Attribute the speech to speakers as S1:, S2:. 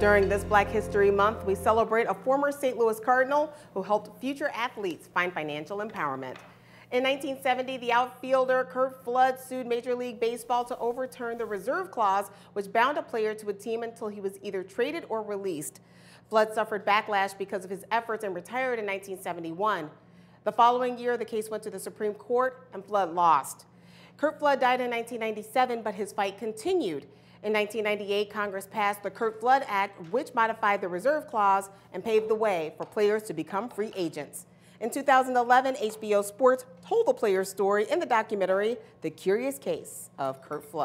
S1: During this Black History Month, we celebrate a former St. Louis Cardinal who helped future athletes find financial empowerment. In 1970, the outfielder Curt Flood sued Major League Baseball to overturn the reserve clause, which bound a player to a team until he was either traded or released. Flood suffered backlash because of his efforts and retired in 1971. The following year, the case went to the Supreme Court and Flood lost. Curt Flood died in 1997, but his fight continued. In 1998, Congress passed the Curt Flood Act, which modified the reserve clause and paved the way for players to become free agents. In 2011, HBO Sports told the player's story in the documentary, The Curious Case of Curt Flood.